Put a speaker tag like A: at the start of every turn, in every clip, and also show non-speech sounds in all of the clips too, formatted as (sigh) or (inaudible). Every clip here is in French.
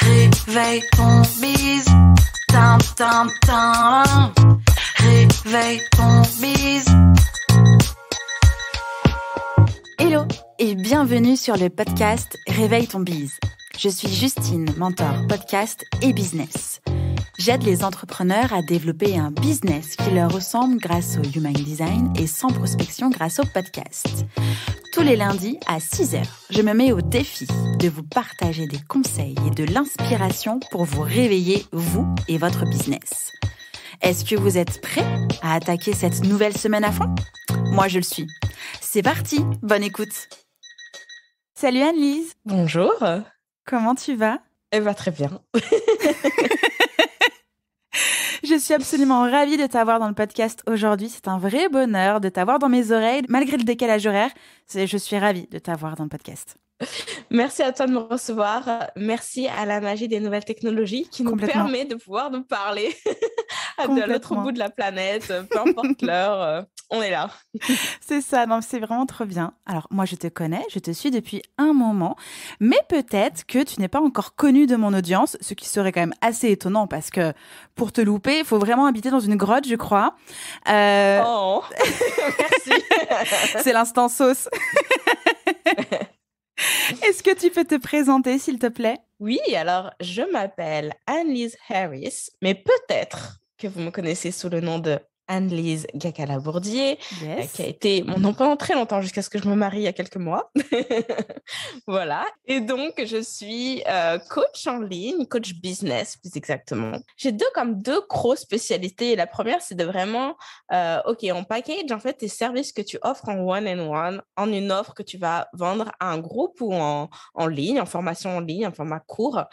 A: Réveille ton bise. Tin, tin, tin. Réveille ton bise.
B: Hello et bienvenue sur le podcast Réveille ton bise. Je suis Justine, mentor podcast et business. J'aide les entrepreneurs à développer un business qui leur ressemble grâce au Human Design et sans prospection grâce au podcast. Tous les lundis à 6h, je me mets au défi de vous partager des conseils et de l'inspiration pour vous réveiller, vous et votre business. Est-ce que vous êtes prêts à attaquer cette nouvelle semaine à fond? Moi, je le suis. C'est parti, bonne écoute. Salut Anne-Lise.
C: Bonjour.
B: Comment tu vas?
C: Elle va très bien. (laughs)
B: Je suis absolument ravie de t'avoir dans le podcast aujourd'hui. C'est un vrai bonheur de t'avoir dans mes oreilles, malgré le décalage horaire. Je suis ravie de t'avoir dans le podcast.
C: Merci à toi de me recevoir. Merci à la magie des nouvelles technologies qui nous permet de pouvoir nous parler (laughs) de l'autre bout de la planète, peu importe l'heure. Euh, on est là. (laughs)
B: c'est ça, non, c'est vraiment trop bien. Alors, moi, je te connais, je te suis depuis un moment, mais peut-être que tu n'es pas encore connu de mon audience, ce qui serait quand même assez étonnant parce que pour te louper, il faut vraiment habiter dans une grotte, je crois.
C: Euh, oh, (laughs) merci.
B: c'est l'instant sauce. Est-ce que tu peux te présenter, s'il te plaît?
C: Oui, alors je m'appelle Annelise Harris, mais peut-être que vous me connaissez sous le nom de Anne-Lise Gacala-Bourdier, euh, qui a été mon nom pendant très longtemps jusqu'à ce que je me marie il y a quelques mois. (laughs) voilà. Et donc, je suis euh, coach en ligne, coach business plus exactement. J'ai deux comme deux grosses spécialités. La première, c'est de vraiment, euh, OK, on package en fait tes services que tu offres en one-on-one en une offre que tu vas vendre à un groupe ou en, en ligne, en formation en ligne, en format court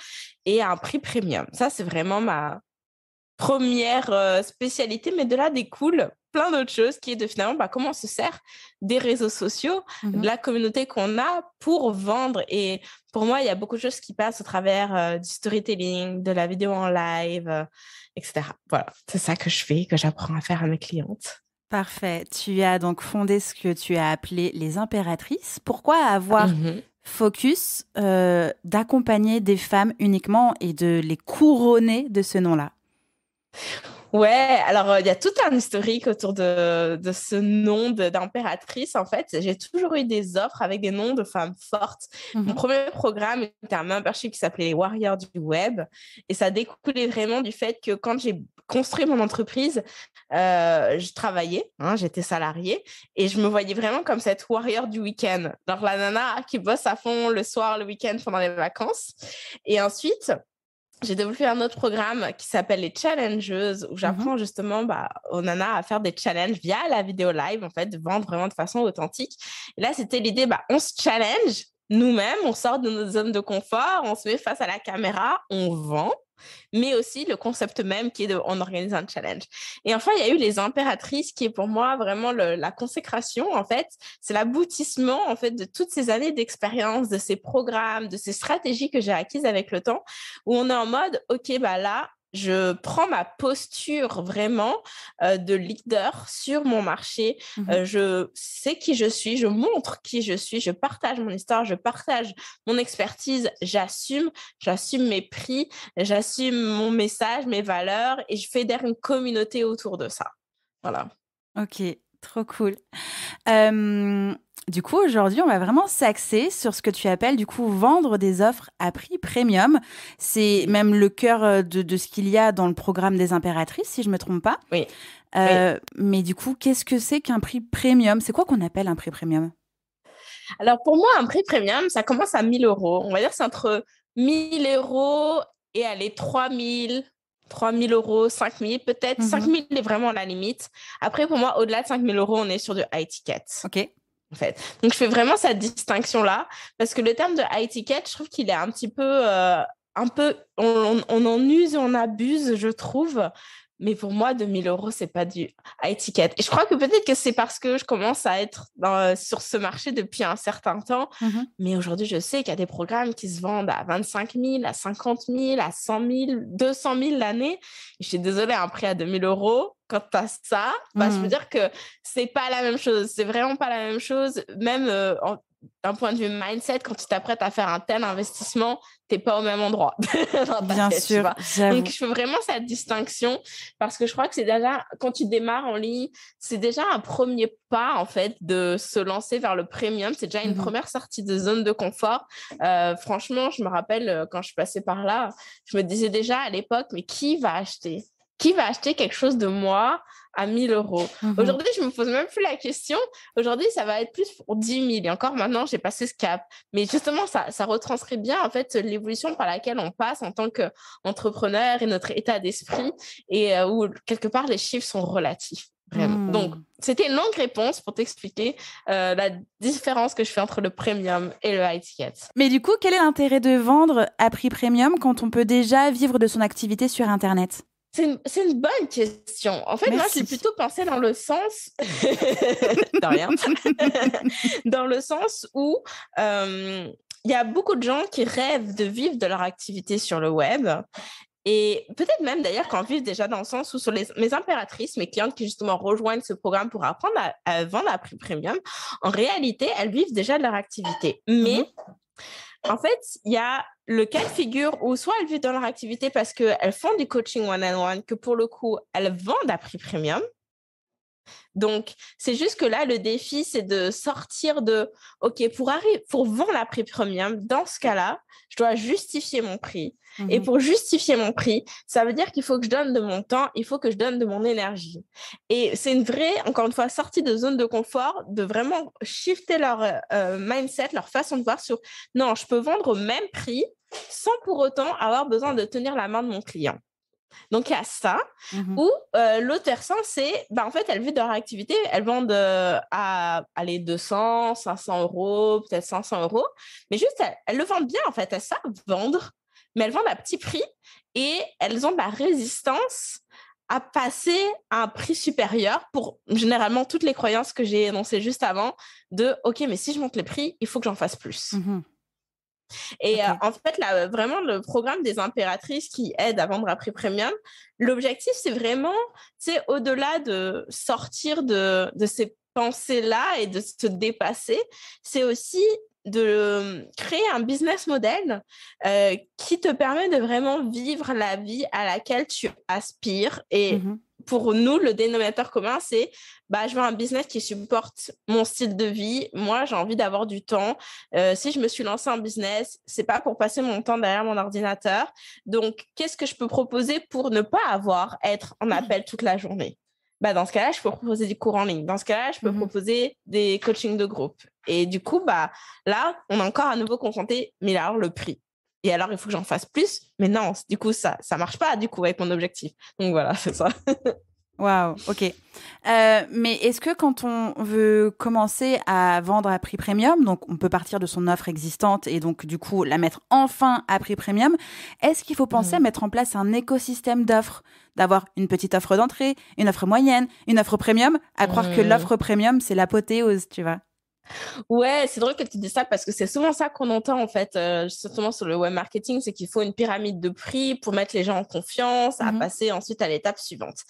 C: et à un prix premium. Ça, c'est vraiment ma, première euh, spécialité, mais de là découle plein d'autres choses qui est de finalement bah, comment on se sert des réseaux sociaux, de mmh la communauté qu'on a pour vendre. Et pour moi, il y a beaucoup de choses qui passent au travers euh, du storytelling, de la vidéo en live, euh, etc. Voilà, c'est ça que je fais, que j'apprends à faire à mes clientes.
B: Parfait. Tu as donc fondé ce que tu as appelé les impératrices. Pourquoi avoir mmh focus d'accompagner des femmes uniquement et de les couronner de ce nom-là?
C: Ouais, alors euh, il y a tout un historique autour de, de ce nom d'impératrice. En fait, j'ai toujours eu des offres avec des noms de femmes fortes. Mon mhm. premier programme était un membership qui s'appelait les Warriors du Web. Et ça découlait vraiment du fait que quand j'ai construit mon entreprise, euh, je travaillais, hein, j'étais salariée et je me voyais vraiment comme cette warrior du week-end. Alors la nana qui bosse à fond le soir, le week-end pendant les vacances. Et ensuite, j'ai développé un autre programme qui s'appelle les Challengeuses, où mmh j'apprends justement bah, aux nanas à faire des challenges via la vidéo live, en fait, de vendre vraiment de façon authentique. Et là, c'était l'idée, bah, on se challenge nous-mêmes, on sort de nos zones de confort, on se met face à la caméra, on vend mais aussi le concept même qui est de on organise un challenge. Et enfin, il y a eu les impératrices qui est pour moi vraiment la consécration en fait, c'est l'aboutissement en fait de toutes ces années d'expérience, de ces programmes, de ces stratégies que j'ai acquises avec le temps où on est en mode OK bah là, je prends ma posture vraiment euh, de leader sur mon marché. Mmh euh, je sais qui je suis, je montre qui je suis, je partage mon histoire, je partage mon expertise, j'assume, j'assume mes prix, j'assume mon message, mes valeurs et je fédère une communauté autour de ça. Voilà.
B: Ok, trop cool. Du coup, aujourd'hui, on va vraiment s'axer sur ce que tu appelles du coup vendre des offres à prix premium. C'est même le cœur euh, de, ce qu'il y a dans le programme des impératrices, si je me trompe pas.
C: Oui.
B: Euh, mais du coup, qu'est-ce que c'est qu'un prix premium? C'est quoi qu'on appelle un prix premium?
C: Alors pour moi, un prix premium, ça commence à 1000 euros. On va dire c'est entre 1000 euros et allez 3000, 3000 euros, 5000 peut-être. 5000 mhm. est vraiment la limite. Après, pour moi, au-delà de 5000 euros, on est sur du high ticket.
B: OK
C: Donc, je fais vraiment cette distinction-là parce que le terme de high ticket, je trouve qu'il est un petit peu, euh, un peu, on, en use on abuse, je trouve. Mais pour moi, 2000 euros, c'est pas du high ticket. Et je crois que peut-être que c'est parce que je commence à être sur ce marché depuis un certain temps. Mmh Mais aujourd'hui, je sais qu'il y a des programmes qui se vendent à 25 000, à 50 000, à 100 000, 200 000 l'année. Je suis désolée, un prix à 2000 euros, quand tu as ça, bah, je veux mmh. dire que c'est pas la même chose. C'est vraiment pas la même chose. Même euh, d'un point de vue mindset, quand tu t'apprêtes à faire un tel investissement, tu n'es pas au même endroit. (laughs)
B: Bien sûr.
C: Donc, je fais vraiment cette distinction parce que je crois que c'est déjà, quand tu démarres en ligne, c'est déjà un premier pas, en fait, de se lancer vers le premium. C'est déjà une mmh première sortie de zone de confort. Euh, franchement, je me rappelle euh, quand je passais par là, je me disais déjà à l'époque, mais qui va acheter? Qui va acheter quelque chose de moi à 1000 euros mmh Aujourd'hui, je me pose même plus la question. Aujourd'hui, ça va être plus pour 10 000. Et encore maintenant, j'ai passé ce cap. Mais justement, ça, ça retranscrit bien en fait l'évolution par laquelle on passe en tant qu'entrepreneur et notre état d'esprit et euh, où quelque part les chiffres sont relatifs. Donc, mmh. c'était une longue réponse pour t'expliquer euh, la différence que je fais entre le premium et le high ticket.
B: Mais du coup, quel est l'intérêt de vendre à prix premium quand on peut déjà vivre de son activité sur Internet?
C: C'est une, bonne question. En fait, moi, j'ai plutôt pensé dans le sens. (laughs) rien. (laughs) dans le sens où euh, il y a beaucoup de gens qui rêvent de vivre de leur activité sur le web. Et peut-être même d'ailleurs qu'en vivent déjà dans le sens où sur les, mes impératrices, mes clientes qui justement rejoignent ce programme pour apprendre à, vendre à prix premium, en réalité, elles vivent déjà de leur activité. Mais mhm. En fait, il y a le cas de figure où soit elles vivent dans leur activité parce qu'elles font du coaching one-on-one, que pour le coup, elles vendent à prix premium. Donc, c'est juste que là, le défi, c'est de sortir de, OK, pour, arriver, pour vendre à prix premium, dans ce cas-là, je dois justifier mon prix. Et mmh pour justifier mon prix, ça veut dire qu'il faut que je donne de mon temps, il faut que je donne de mon énergie. Et c'est une vraie, encore une fois, sortie de zone de confort, de vraiment shifter leur euh, euh, mindset, leur façon de voir sur, non, je peux vendre au même prix sans pour autant avoir besoin de tenir la main de mon client. Donc, il y a ça. Mmh Ou euh, l'autre versant, c'est, bah, en fait, elles vivent de leur activité, elles vendent à aller 200, 500 euros, peut-être 500 euros, mais juste, elles, le vendent bien, en fait. Elles savent vendre, mais elles vendent à petit prix et elles ont de la résistance à passer à un prix supérieur pour généralement toutes les croyances que j'ai énoncées juste avant de OK, mais si je monte les prix, il faut que j'en fasse plus. Mmh et euh, en fait, là, vraiment, le programme des impératrices qui aide à vendre à prix premium, l'objectif, c'est vraiment, c'est au-delà de sortir de, de ces pensées-là et de se dépasser, c'est aussi de créer un business model euh, qui te permet de vraiment vivre la vie à laquelle tu aspires. Et mmh pour nous, le dénominateur commun, c'est bah, je veux un business qui supporte mon style de vie. Moi, j'ai envie d'avoir du temps. Euh, si je me suis lancé en business, c'est pas pour passer mon temps derrière mon ordinateur. Donc, qu'est-ce que je peux proposer pour ne pas avoir être en mmh appel toute la journée? Bah, dans ce cas-là, je peux proposer des cours en ligne. Dans ce cas-là, je peux mmh proposer des coachings de groupe. Et du coup, bah, là, on a encore à nouveau confronté, mais alors le prix. Et alors, il faut que j'en fasse plus. Mais non, du coup, ça ça marche pas, du coup, avec mon objectif. Donc voilà, (laughs) c'est ça.
B: Waouh, ok. Euh, mais est-ce que quand on veut commencer à vendre à prix premium, donc on peut partir de son offre existante et donc du coup la mettre enfin à prix premium, est-ce qu'il faut penser à mmh. mettre en place un écosystème d'offres? D'avoir une petite offre d'entrée, une offre moyenne, une offre premium, à croire que mmh. l'offre premium, c'est l'apothéose, tu vois?
C: Ouais, c'est drôle que tu dis ça parce que c'est souvent ça qu'on entend en fait, euh, justement sur le web marketing, c'est qu'il faut une pyramide de prix pour mettre les gens en confiance, à mmh passer ensuite à l'étape suivante.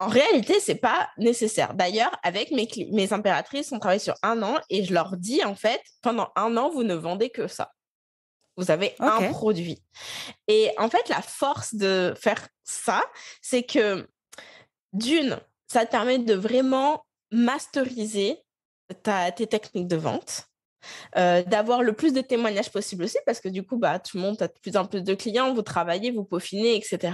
C: En réalité, c'est pas nécessaire. D'ailleurs, avec mes, mes impératrices, on travaille sur un an et je leur dis en fait, pendant un an, vous ne vendez que ça. Vous avez un produit. Et en fait, la force de faire ça, c'est que d'une, ça te permet de vraiment masteriser tes techniques de vente. Euh, d'avoir le plus de témoignages possible aussi, parce que du coup, bah, tout le monde a de plus en plus de clients, vous travaillez, vous peaufinez, etc.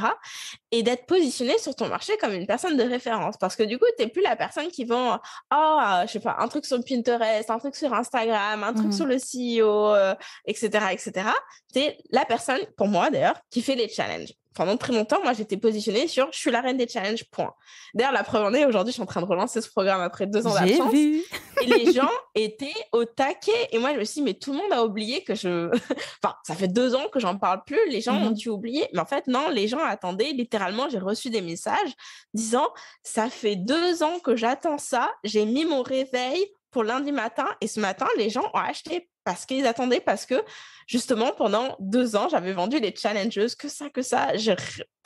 C: Et d'être positionné sur ton marché comme une personne de référence, parce que du coup, tu n'es plus la personne qui vend, oh, euh, je sais pas, un truc sur Pinterest, un truc sur Instagram, un truc mmh sur le CEO, etc., etc. Tu es la personne, pour moi d'ailleurs, qui fait les challenges pendant très longtemps, moi, j'étais positionnée sur je suis la reine des challenges, point. D'ailleurs, la preuve en est, aujourd'hui, je suis en train de relancer ce programme après deux ans d'absence. et les (laughs) gens étaient au taquet. Et moi, je me suis dit, mais tout le monde a oublié que je. (laughs) enfin, ça fait deux ans que j'en parle plus. Les gens ont mmh dû oublier. Mais en fait, non, les gens attendaient. Littéralement, j'ai reçu des messages disant ça fait deux ans que j'attends ça. J'ai mis mon réveil pour lundi matin. Et ce matin, les gens ont acheté parce qu'ils attendaient, parce que justement, pendant deux ans, j'avais vendu les challengeuses, que ça, que ça. J'ai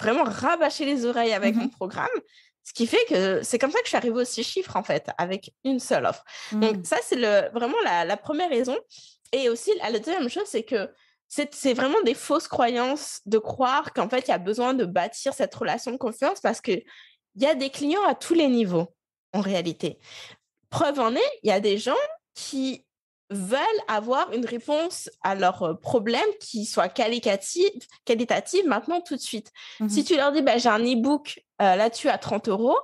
C: vraiment rabâché les oreilles avec mmh mon programme. Ce qui fait que c'est comme ça que je suis arrivée aux six chiffres, en fait, avec une seule offre. Donc,
B: Mmh.
C: ça, c'est vraiment la, la première raison. Et aussi, la deuxième chose, c'est que c'est c'est vraiment des fausses croyances de croire qu'en fait, il y a besoin de bâtir cette relation de confiance parce qu'il y a des clients à tous les niveaux, en réalité. Preuve en est, il y a des gens qui veulent avoir une réponse à leurs problèmes qui soit qualitative, qualitative maintenant tout de suite.
B: Mmh
C: Si tu leur dis, bah, j'ai un e-book euh, là-dessus à 30 euros,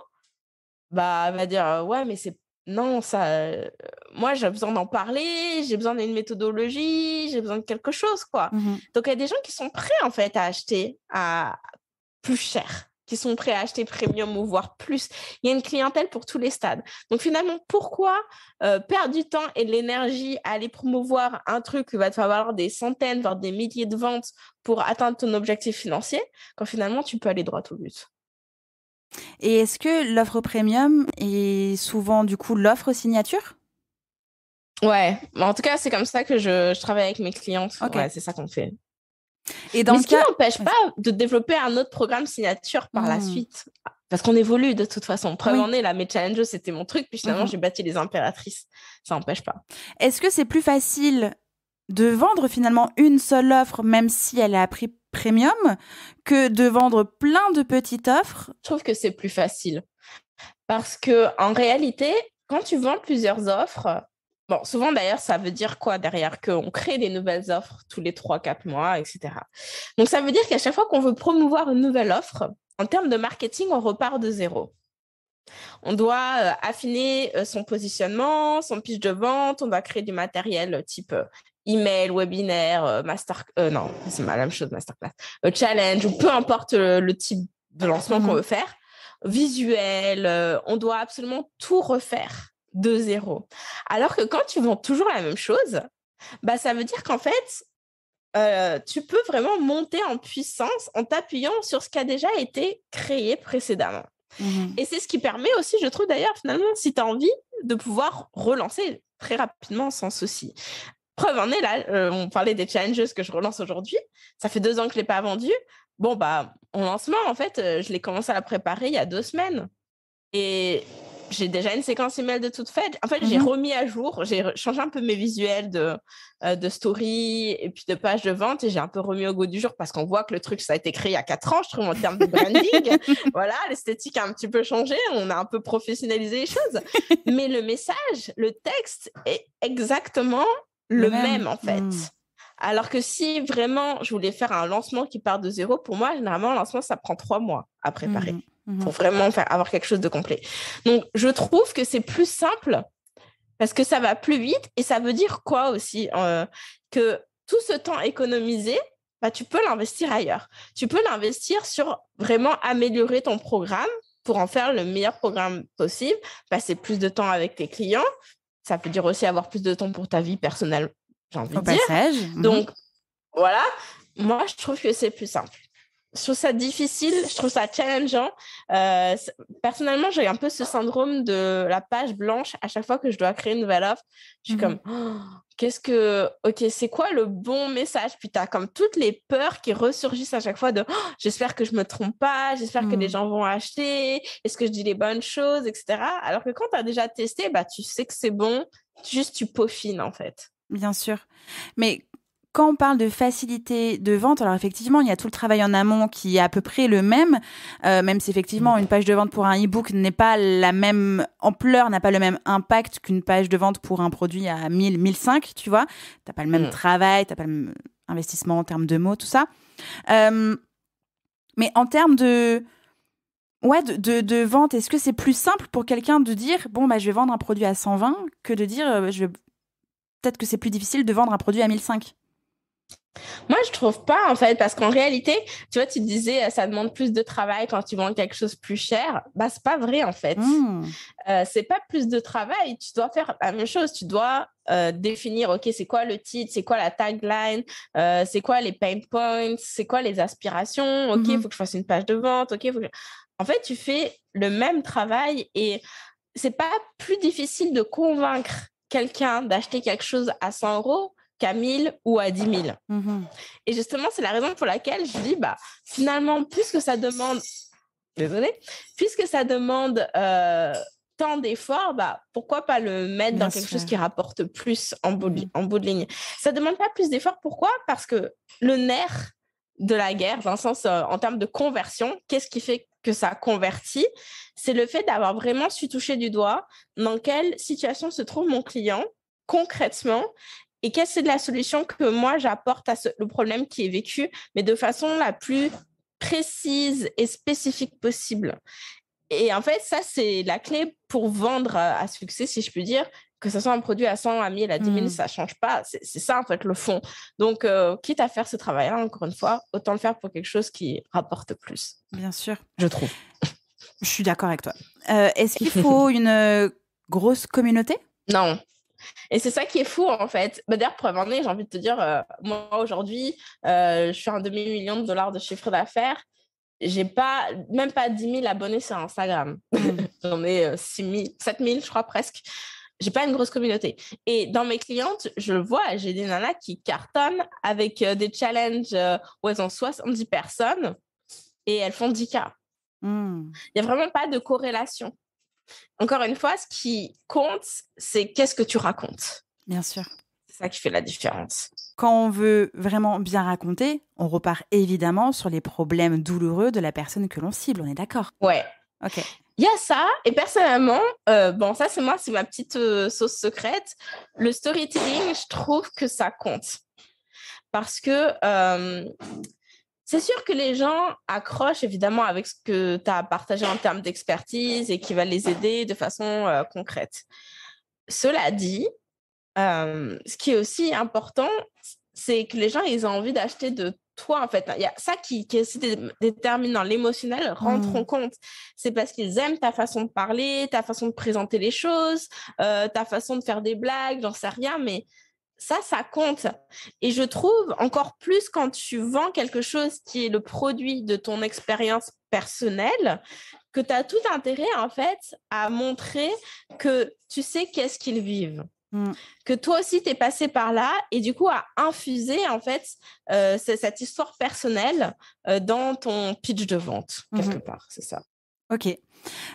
C: bah, elle va dire, ouais, mais c'est non, ça, euh, moi, j'ai besoin d'en parler, j'ai besoin d'une méthodologie, j'ai besoin de quelque chose, quoi.
B: Mmh
C: Donc, il y a des gens qui sont prêts, en fait, à acheter à plus cher, qui sont prêts à acheter premium ou voire plus. Il y a une clientèle pour tous les stades. Donc, finalement, pourquoi euh, perdre du temps et de l'énergie à aller promouvoir un truc qui va te falloir des centaines, voire des milliers de ventes pour atteindre ton objectif financier, quand finalement, tu peux aller droit au but?
B: Et est-ce que l'offre premium est souvent du coup l'offre signature?
C: Ouais, en tout cas, c'est comme ça que je, je travaille avec mes clientes. Ouais, c'est ça qu'on fait.
B: Et dans
C: Mais ce qui n'empêche pas de développer un autre programme signature par la
B: Hmm.
C: suite. Parce qu'on évolue de toute façon. Preuve
B: Oui.
C: en est, là, mes challenges, c'était mon truc. Puis finalement,
B: Mhm.
C: j'ai bâti les impératrices. Ça n'empêche pas.
B: est-ce que c'est plus facile de vendre finalement une seule offre, même si elle est à prix premium, que de vendre plein de petites offres?
C: Je trouve que c'est plus facile. Parce que en réalité, quand tu vends plusieurs offres, bon, souvent d'ailleurs, ça veut dire quoi derrière Qu'on crée des nouvelles offres tous les 3-4 mois, etc. Donc ça veut dire qu'à chaque fois qu'on veut promouvoir une nouvelle offre, en termes de marketing, on repart de zéro. On doit euh, affiner euh, son positionnement, son pitch de vente, on doit créer du matériel euh, type email, webinaire, master, non, c'est la même chose, masterclass, challenge, ou peu importe euh, le type de lancement qu'on
B: Mhm.
C: veut faire, visuel, on doit absolument tout refaire de zéro. Alors que quand tu vends toujours la même chose, bah, ça veut dire qu'en fait, euh, tu peux vraiment monter en puissance en t'appuyant sur ce qui a déjà été créé précédemment.
B: Mhm.
C: Et c'est ce qui permet aussi, je trouve d'ailleurs, finalement, si tu as envie de pouvoir relancer très rapidement sans souci. Preuve en est, là, euh, on parlait des challenges que je relance aujourd'hui. Ça fait deux ans que je ne l'ai pas vendu. Bon, bah, en lancement, en fait, euh, je l'ai commencé à la préparer il y a deux semaines. Et j'ai déjà une séquence email de toute faite. En fait, j'ai
B: Mhm.
C: remis à jour, j'ai changé un peu mes visuels de, euh, de story et puis de page de vente et j'ai un peu remis au goût du jour parce qu'on voit que le truc, ça a été créé il y a quatre ans, je trouve, en termes de branding. (laughs) voilà, l'esthétique a un petit peu changé, on a un peu professionnalisé les choses. (laughs) Mais le message, le texte est exactement le,
B: Le
C: même.
B: même.
C: en fait.
B: Mm.
C: Alors que si vraiment je voulais faire un lancement qui part de zéro, pour moi, généralement, un lancement, ça prend trois mois à préparer
B: Mhm. Mhm.
C: pour vraiment faire, avoir quelque chose de complet. Donc, je trouve que c'est plus simple parce que ça va plus vite et ça veut dire quoi aussi Euh, Que tout ce temps économisé, bah, tu peux l'investir ailleurs. Tu peux l'investir sur vraiment améliorer ton programme pour en faire le meilleur programme possible, passer plus de temps avec tes clients. Ça peut dire aussi avoir plus de temps pour ta vie personnelle, j'ai envie
B: Au
C: de dire.
B: mhm.
C: Donc, voilà, moi, je trouve que c'est plus simple. Je trouve ça difficile, je trouve ça challengeant. Euh, personnellement, j'ai un peu ce syndrome de la page blanche à chaque fois que je dois créer une nouvelle offre. Je suis
B: Mhm.
C: comme, Oh, qu'est-ce que, ok, c'est quoi le bon message? Puis tu as comme toutes les peurs qui ressurgissent à chaque fois de, Oh, j'espère que je me trompe pas, j'espère que les
B: Mhm.
C: gens vont acheter, est-ce que je dis les bonnes choses, etc. Alors que quand tu as déjà testé, bah, tu sais que c'est bon, juste tu peaufines en fait.
B: Bien sûr. Mais quand on parle de facilité de vente, alors effectivement, il y a tout le travail en amont qui est à peu près le même, euh, même si effectivement une page de vente pour un e-book n'est pas la même ampleur, n'a pas le même impact qu'une page de vente pour un produit à 1000, 1005, tu vois. T'as pas le même
C: Mm.
B: travail, t'as pas le même investissement en termes de mots, tout ça. Euh, mais en termes de... Ouais, de, de, de vente, est-ce que c'est plus simple pour quelqu'un de dire, bon, bah, je vais vendre un produit à 120 que de dire, euh, je vais peut-être que c'est plus difficile de vendre un produit à 1005.
C: Moi, je trouve pas, en fait, parce qu'en réalité, tu vois, tu disais, euh, ça demande plus de travail quand tu vends quelque chose plus cher. Bah, c'est pas vrai, en fait.
B: Mmh.
C: Euh, c'est pas plus de travail. Tu dois faire la même chose. Tu dois euh, définir, OK, c'est quoi le titre, c'est quoi la tagline, euh, c'est quoi les pain points, c'est quoi les aspirations. OK, il
B: Mhm.
C: faut que je fasse une page de vente. OK, faut que... En fait, tu fais le même travail et c'est pas plus difficile de convaincre quelqu'un d'acheter quelque chose à 100 euros qu'à 1000 ou à 10 000.
B: Mhm.
C: Et justement, c'est la raison pour laquelle je dis, bah, finalement, puisque ça demande désolé, puisque ça demande euh, tant d'efforts, bah, pourquoi pas le mettre dans quelque chose qui rapporte plus en bout, de, mmh. en bout de ligne Ça demande pas plus d'efforts. Pourquoi? Parce que le nerf de la guerre, dans le sens euh, en termes de conversion, qu'est-ce qui fait que ça convertit? C'est le fait d'avoir vraiment su toucher du doigt dans quelle situation se trouve mon client concrètement et quelle c'est la solution que moi j'apporte à le problème qui est vécu, mais de façon la plus précise et spécifique possible. Et en fait, ça, c'est la clé pour vendre à, succès, si je puis dire, que ce soit un produit à 100, à 1000, à 10 000, ça ne change pas. C'est ça, en fait, le fond. Donc, euh, quitte à faire ce travail-là, encore une fois, autant le faire pour quelque chose qui rapporte plus.
B: Bien sûr.
C: Je trouve.
B: Je suis d'accord avec toi. Euh, est-ce qu'il faut (laughs) une euh, grosse communauté?
C: Non. Et c'est ça qui est fou, en fait. Bah, D'ailleurs, pour avoir j'ai envie de te dire, moi, aujourd'hui, je suis un demi-million de dollars de chiffre d'affaires j'ai pas, même pas 10 000 abonnés sur Instagram. Mmh. (laughs) J'en ai 6 000, 7 000, je crois presque. J'ai pas une grosse communauté. Et dans mes clientes, je le vois, j'ai des nanas qui cartonnent avec euh, des challenges euh, où elles ont 70 personnes et elles font 10 cas. Mmh. Il n'y a vraiment pas de corrélation. Encore une fois, ce qui compte, c'est qu'est-ce que tu racontes.
B: Bien sûr.
C: C'est ça qui fait la différence.
B: Quand on veut vraiment bien raconter, on repart évidemment sur les problèmes douloureux de la personne que l'on cible, on est d'accord?
C: Ouais.
B: Ok.
C: Il y a ça, et personnellement, euh, bon, ça c'est moi, c'est ma petite euh, sauce secrète. Le storytelling, je trouve que ça compte. Parce que euh, c'est sûr que les gens accrochent évidemment avec ce que tu as partagé en termes d'expertise et qui va les aider de façon concrète. Cela dit, ce qui est aussi important, c'est que les gens, ils ont envie d'acheter de toi, en fait. Il y a ça qui, qui est déterminant. L'émotionnel rentre en mmh. compte. C'est parce qu'ils aiment ta façon de parler, ta façon de présenter les choses, euh, ta façon de faire des blagues, j'en sais rien, mais ça, ça compte. Et je trouve encore plus quand tu vends quelque chose qui est le produit de ton expérience personnelle, que tu as tout intérêt, en fait, à montrer que tu sais qu'est-ce qu'ils vivent. Mmh. Que toi aussi, tu es passé par là et du coup, à infuser en fait euh, cette histoire personnelle euh, dans ton pitch de vente, quelque mmh part. C'est ça?
B: Ok.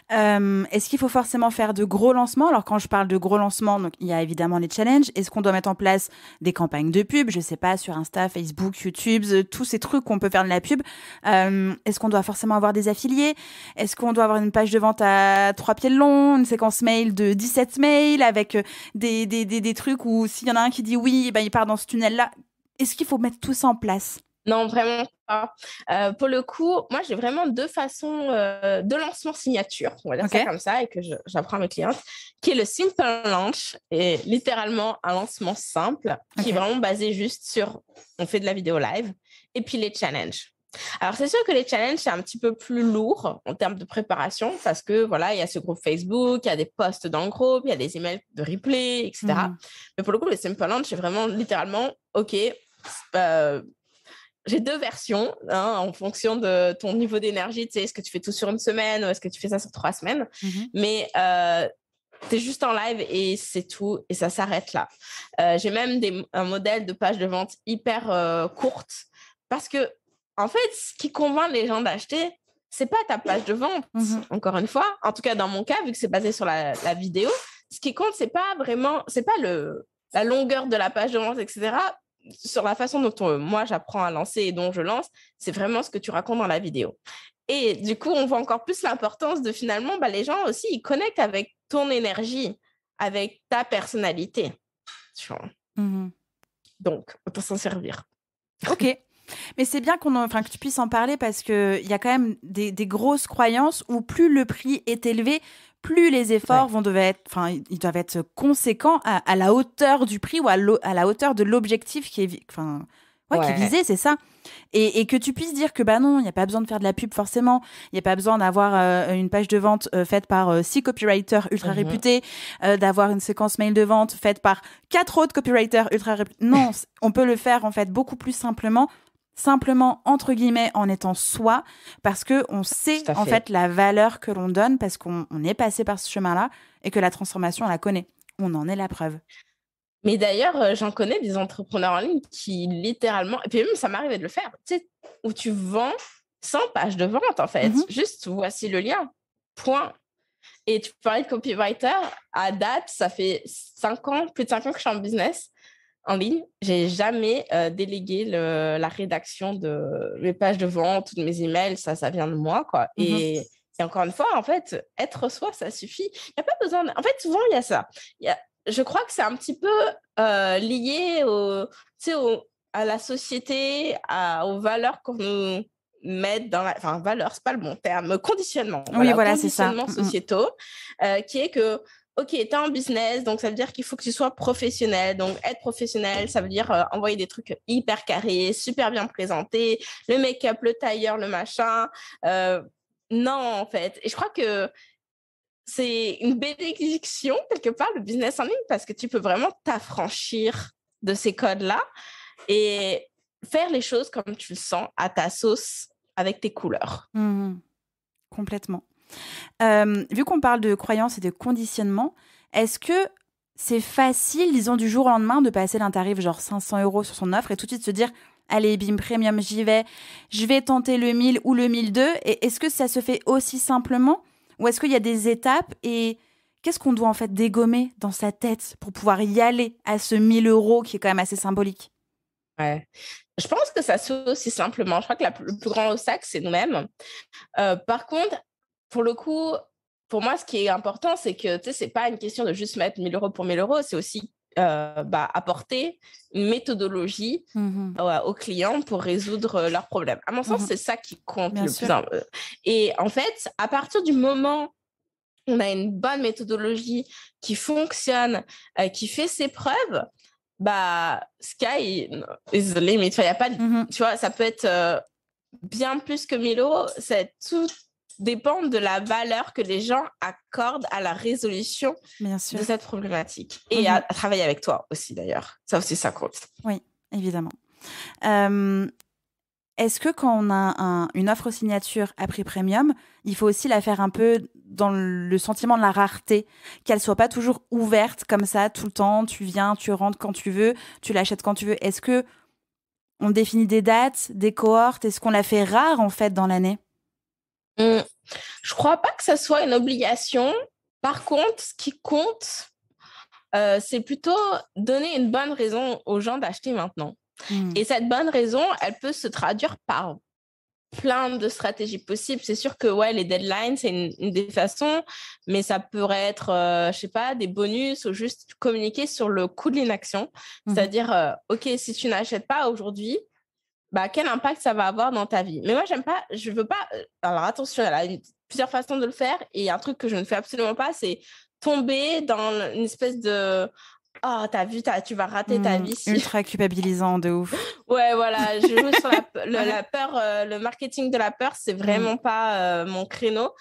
B: Est-ce qu'il faut forcément faire de gros lancements? Alors, quand je parle de gros lancements, donc, il y a évidemment les challenges. Est-ce qu'on doit mettre en place des campagnes de pub? Je sais pas, sur Insta, Facebook, YouTube, euh, tous ces trucs qu'on peut faire de la pub. Est-ce qu'on doit forcément avoir des affiliés? Est-ce qu'on doit avoir une page de vente à trois pieds de long, une séquence mail de 17 mails avec euh, des, des, des, des trucs où s'il y en a un qui dit oui, ben, il part dans ce tunnel-là? Est-ce qu'il faut mettre tout ça en place?
C: Non, vraiment. Euh, pour le coup, moi, j'ai vraiment deux façons euh, de lancement signature, on va dire ça comme ça, et que j'apprends à mes clientes, qui est le simple launch, et littéralement un lancement simple, qui est vraiment basé juste sur on fait de la vidéo live, et puis les challenges. Alors, c'est sûr que les challenges, c'est un petit peu plus lourd en termes de préparation parce que voilà, il y a ce groupe Facebook, il y a des posts dans le groupe, il y a des emails de replay, etc. Mmh. Mais pour le coup, le simple launch, c'est vraiment littéralement, OK, euh, j'ai deux versions hein, en fonction de ton niveau d'énergie. Tu sais, est-ce que tu fais tout sur une semaine ou est-ce que tu fais ça sur trois semaines mmh Mais euh, tu es juste en live et c'est tout et ça s'arrête là. Euh, j'ai même des, un modèle de page de vente hyper euh, courte parce que, en fait, ce qui convainc les gens d'acheter, c'est pas ta page de vente, mmh encore une fois. En tout cas, dans mon cas, vu que c'est basé sur la, la vidéo, ce qui compte, c'est pas vraiment, c'est pas le, la longueur de la page de vente, etc sur la façon dont moi j'apprends à lancer et dont je lance, c'est vraiment ce que tu racontes dans la vidéo. Et du coup, on voit encore plus l'importance de finalement, bah, les gens aussi, ils connectent avec ton énergie, avec ta personnalité. Mmh Donc, on peut s'en servir.
B: Ok. Mais c'est bien qu'on enfin, que tu puisses en parler parce qu'il y a quand même des, des, grosses croyances où plus le prix est élevé, plus les efforts vont devoir être, enfin, ils doivent être conséquents à, la hauteur du prix ou à, la hauteur de l'objectif qui est, enfin, ouais, qui est visé, c'est ça. Et, que tu puisses dire que bah non, il n'y a pas besoin de faire de la pub forcément, il n'y a pas besoin d'avoir euh, une page de vente euh, faite par euh, six copywriters ultra mhm. réputés, d'avoir une séquence mail de vente faite par quatre autres copywriters ultra réputés. Non, (laughs) on peut le faire en fait beaucoup plus simplement simplement entre guillemets en étant soi parce que on sait en fait la valeur que l'on donne parce qu'on est passé par ce chemin-là et que la transformation on la connaît. On en est la preuve.
C: Mais d'ailleurs, euh, j'en connais des entrepreneurs en ligne qui littéralement, et puis même ça m'arrivait de le faire, tu sais, où tu vends 100 pages de vente, en fait.
B: Mhm.
C: Juste, voici le lien. Point. Et tu parlais de copywriter. À date, ça fait 5 ans, plus de 5 ans que je suis en business en ligne. J'ai jamais euh, délégué le- la rédaction de mes pages de vente de mes emails. Ça, ça vient de moi, quoi.
B: Mhm.
C: Et, et encore une fois, en fait, être soi, ça suffit. Il n'y a pas besoin. de- En fait, souvent, il y a ça. Y a- Je crois que c'est un petit peu euh, lié au, au- à la société, à- aux valeurs qu'on nous met dans la... Enfin, valeurs, c'est pas le bon terme. Conditionnement.
B: Oui, voilà, c'est ça.
C: Conditionnement
B: Mm, mm.
C: sociétaux, euh, qui est que OK, tu es en business, donc ça veut dire qu'il faut que tu sois professionnel. Donc, être professionnel, ça veut dire euh, envoyer des trucs hyper carrés, super bien présentés, le make-up, le tailleur, le machin. Euh, non, en fait. Et je crois que c'est une bénédiction, quelque part, le business en ligne, parce que tu peux vraiment t'affranchir de ces codes-là et faire les choses comme tu le sens, à ta sauce, avec tes couleurs.
B: Mhm. Complètement. Euh, vu qu'on parle de croyances et de conditionnement, est-ce que c'est facile, disons, du jour au lendemain, de passer d'un tarif genre 500 euros sur son offre et tout de suite se dire Allez, bim, premium, j'y vais, je vais tenter le 1000 ou le 1002 Et est-ce que ça se fait aussi simplement Ou est-ce qu'il y a des étapes et qu'est-ce qu'on doit en fait dégommer dans sa tête pour pouvoir y aller à ce 1000 euros qui est quand même assez symbolique?
C: Ouais. Je pense que ça se fait aussi simplement. Je crois que le plus grand obstacle, c'est nous-mêmes. Euh, par contre, pour le coup, pour moi, ce qui est important, c'est que sais, c'est pas une question de juste mettre 1000 euros pour 1000 euros, c'est aussi euh, bah, apporter une méthodologie euh, aux clients pour résoudre euh, leurs problèmes. À mon sens,
B: Mhm.
C: c'est ça qui compte
B: Bien
C: le
B: sûr.
C: plus. im- euh, Et en fait, à partir du moment où on a une bonne méthodologie qui fonctionne, qui fait ses preuves, bah, sky is the limit. Enfin, y a pas de-
B: Mhm.
C: tu vois, ça peut être bien plus que 1000 euros. C'est tout dépend de la valeur que les gens accordent à la résolution
B: Bien sûr,
C: de cette problématique et
B: Mhm.
C: à, à travailler avec toi aussi d'ailleurs. Ça aussi, ça compte.
B: évidemment. Euh, Est-ce que quand on a un- une offre signature à prix premium, il faut aussi la faire un peu dans le sentiment de la rareté, qu'elle soit pas toujours ouverte comme ça tout le temps, tu viens, tu rentres quand tu veux, tu l'achètes quand tu veux. Est-ce que on définit des dates, des cohortes? Est-ce qu'on la fait rare en fait dans l'année?
C: Hum, Je crois pas que ça soit une obligation. Par contre, ce qui compte, euh, c'est plutôt donner une bonne raison aux gens d'acheter maintenant.
B: Hmm.
C: Et cette bonne raison, elle peut se traduire par plein de stratégies possibles. C'est sûr que ouais, les deadlines, c'est une, une des façons, mais ça pourrait être, euh, je sais pas, des bonus ou juste communiquer sur le coût de l'inaction.
B: Mhm.
C: C'est-à-dire, euh, OK, si tu n'achètes pas aujourd'hui, bah, quel impact ça va avoir dans ta vie. Mais moi, j'aime pas, je veux pas. euh, Alors attention, il y a une- plusieurs façons de le faire. Et un truc que je ne fais absolument pas, c'est tomber dans une espèce de. Oh, t'as vu, tu vas rater ta
B: Hmm,
C: vie si.
B: Ultra culpabilisant de ouf. (laughs)
C: Ouais, voilà, je joue sur la, pe- le, la peur, euh, le marketing de la peur, c'est vraiment pas euh, mon créneau.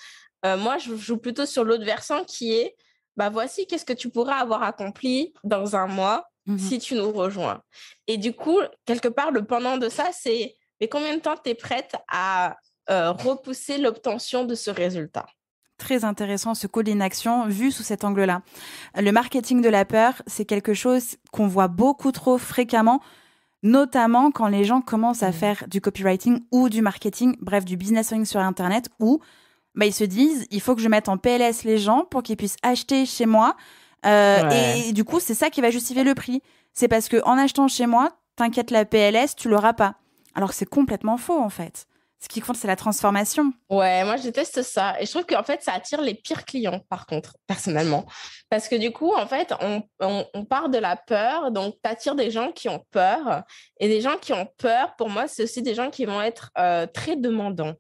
C: Euh, moi, je joue plutôt sur l'autre versant qui est, bah voici qu'est-ce que tu pourras avoir accompli dans un mois
B: Mhm.
C: si tu nous rejoins. Et du coup, quelque part, le pendant de ça, c'est, mais combien de temps tu es prête à euh, repousser l'obtention de ce résultat?
B: Très intéressant ce call d'inaction vu sous cet angle-là. Le marketing de la peur, c'est quelque chose qu'on voit beaucoup trop fréquemment, notamment quand les gens commencent à
C: Mhm.
B: faire du copywriting ou du marketing, bref, du business sur Internet, où bah, ils se disent, il faut que je mette en PLS les gens pour qu'ils puissent acheter chez moi. Euh,
C: Ouais.
B: Et du coup, c'est ça qui va justifier le prix. C'est parce que en achetant chez moi, t'inquiète, la PLS, tu l'auras pas. Alors que c'est complètement faux, en fait. Ce qui compte, c'est la transformation.
C: Ouais, moi je déteste ça. Et je trouve qu'en fait, ça attire les pires clients, par contre, (laughs) personnellement. Parce que du coup, en fait, on, on, on part de la peur. Donc, tu attires des gens qui ont peur. Et des gens qui ont peur, pour moi, c'est aussi des gens qui vont être euh, très demandants.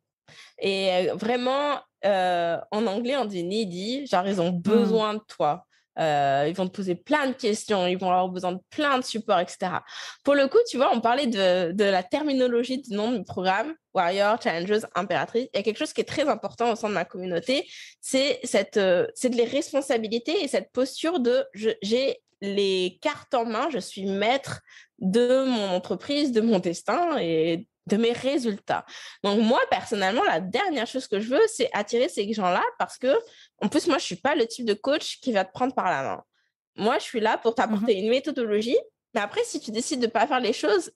C: Et euh, vraiment, euh, en anglais, on dit needy. Genre, ils ont besoin de toi. Euh, ils vont te poser plein de questions, ils vont avoir besoin de plein de supports, etc. Pour le coup, tu vois, on parlait de, la terminologie du nom du programme, Warrior, Challengers, Impératrice. Il y a quelque chose qui est très important au sein de ma communauté, c'est cette, euh, c'est de les responsabilités et cette posture de j'ai les cartes en main, je suis maître de mon entreprise, de mon destin et de mes résultats. Donc moi, personnellement, la dernière chose que je veux, c'est attirer ces gens-là parce que, en plus, moi, je suis pas le type de coach qui va te prendre par la main. Moi, je suis là pour t'apporter une méthodologie, mais après, si tu décides de pas faire les choses,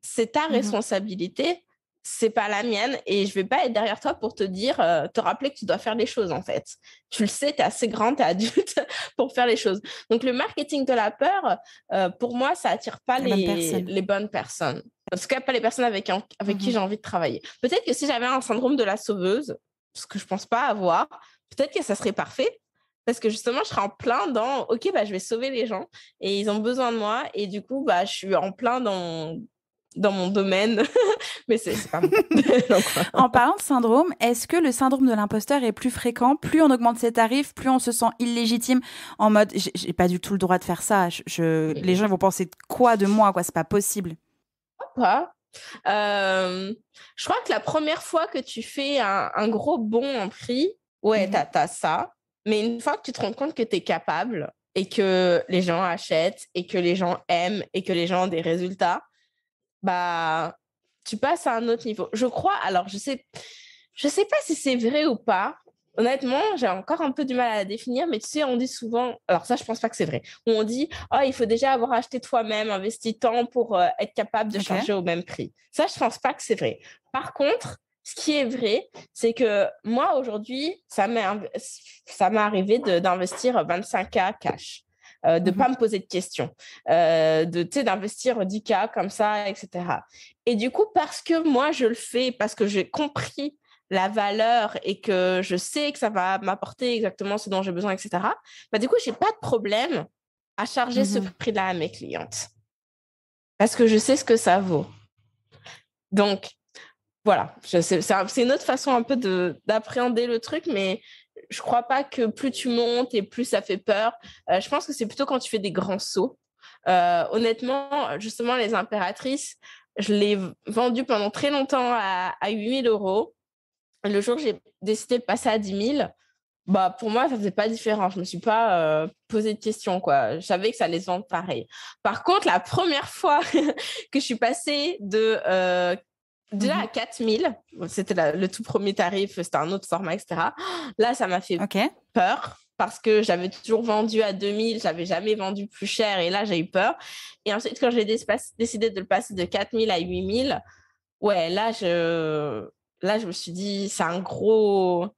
C: c'est ta
B: Mhm.
C: responsabilité. c'est pas la mienne et je vais pas être derrière toi pour te dire, euh, te rappeler que tu dois faire des choses en fait. Tu le sais, tu es assez grand, tu es adulte (laughs) pour faire les choses. Donc le marketing de la peur, euh, pour moi, ça attire pas les, les, bonnes personnes. En tout cas, pas les personnes avec, avec qui mmh j'ai envie de travailler. Peut-être que si j'avais un syndrome de la sauveuse, ce que je pense pas avoir, peut-être que ça serait parfait. Parce que justement, je serais en plein dans, OK, bah, je vais sauver les gens et ils ont besoin de moi. Et du coup, bah, je suis en plein dans, dans mon domaine, (laughs) mais c'est pas (laughs) (laughs)
B: En parlant de syndrome, est-ce que le syndrome de l'imposteur est plus fréquent? Plus on augmente ses tarifs, plus on se sent illégitime en mode j'ai pas du tout le droit de faire ça. Je, les gens vont penser quoi de moi quoi? C'est pas possible.
C: Pas. Euh, je crois que la première fois que tu fais un, gros bond en prix, ouais, mmh. t'as as ça. Mais une fois que tu te rends compte que tu es capable et que les gens achètent et que les gens aiment et que les gens ont des résultats, bah, tu passes à un autre niveau. Je crois, alors je sais, je sais pas si c'est vrai ou pas. Honnêtement, j'ai encore un peu du mal à la définir, mais tu sais, on dit souvent, alors ça, je pense pas que c'est vrai. On dit, oh, il faut déjà avoir acheté toi-même, investi tant pour euh, être capable de charger au même prix. Ça, je pense pas que c'est vrai. Par contre, ce qui est vrai, c'est que moi, aujourd'hui, ça m'est arrivé d'investir 25K cash. Euh, de ne mmh pas me poser de questions, euh, de d'investir 10K comme ça, etc. Et du coup, parce que moi, je le fais, parce que j'ai compris la valeur et que je sais que ça va m'apporter exactement ce dont j'ai besoin, etc., bah, du coup, je n'ai pas de problème à charger ce mmh prix-là à mes clientes. Parce que je sais ce que ça vaut. Donc, voilà, c'est une autre façon un peu d'appréhender le truc, mais je crois pas que plus tu montes et plus ça fait peur. Euh, je pense que c'est plutôt quand tu fais des grands sauts. Euh, honnêtement, justement, les impératrices, je l'ai vendu pendant très longtemps à, à 8000 euros. Le jour où j'ai décidé de passer à 10 000, bah, pour moi, ça faisait pas différent. Je me suis pas euh, posé de questions, quoi. Je savais que ça allait se vendre pareil. Par contre, la première fois (laughs) que je suis passée de Déjà à 4000, c'était le tout premier tarif, c'était un autre format, etc. Là, ça m'a fait peur parce que j'avais toujours vendu à 2000, j'avais jamais vendu plus cher et là, j'ai eu peur. Et ensuite, quand j'ai décidé de le passer de 4000 à 8000, ouais, là, je, là, je me suis dit, c'est un gros,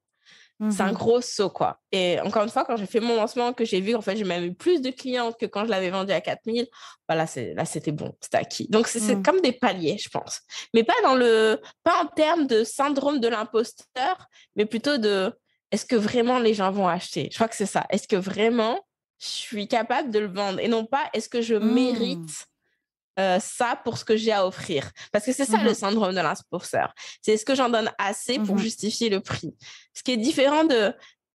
C: c'est un mmh gros saut, quoi. Et encore une fois, quand j'ai fait mon lancement, que j'ai vu, en fait, j'ai même eu plus de clientes que quand je l'avais vendu à 4000. Voilà, là, c'était bon, c'était acquis. Donc, c'est mmh. comme des paliers, je pense. Mais pas dans le, pas en termes de syndrome de l'imposteur, mais plutôt de, est-ce que vraiment les gens vont acheter? Je crois que c'est ça. Est-ce que vraiment je suis capable de le vendre? Et non pas, est-ce que je mmh. mérite euh, ça pour ce que j'ai à offrir. Parce que c'est ça le mmh syndrome de l'imposteur. C'est est-ce que j'en donne assez pour mmh justifier le prix? Ce qui est différent de